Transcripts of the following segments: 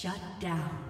Shut down.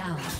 Down.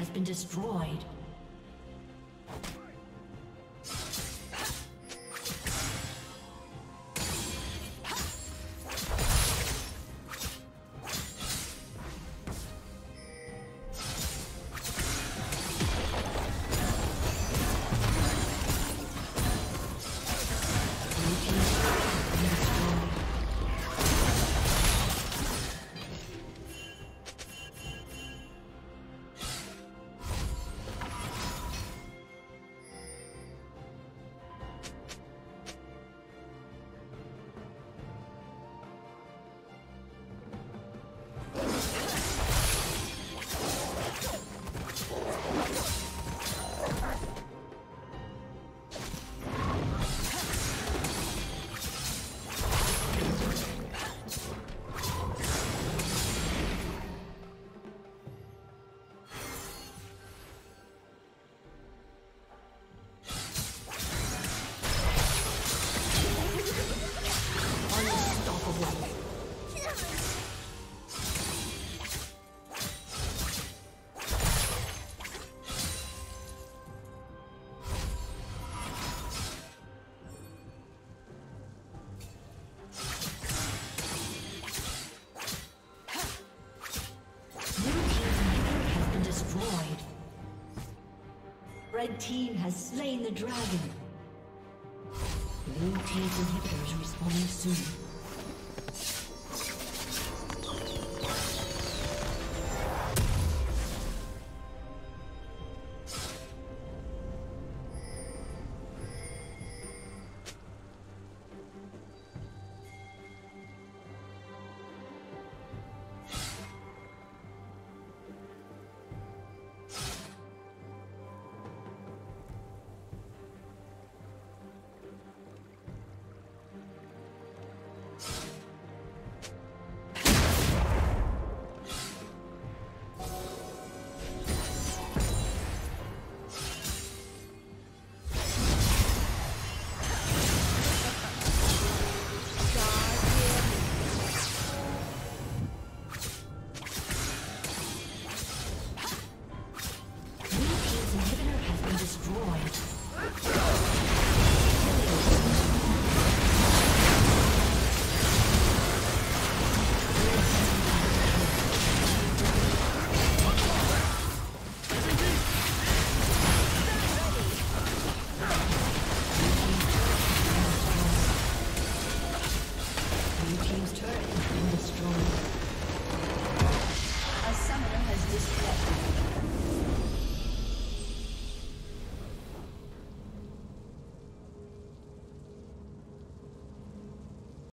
Has been destroyed. Team has slain the dragon. Blue team's inhibitor is respawning soon.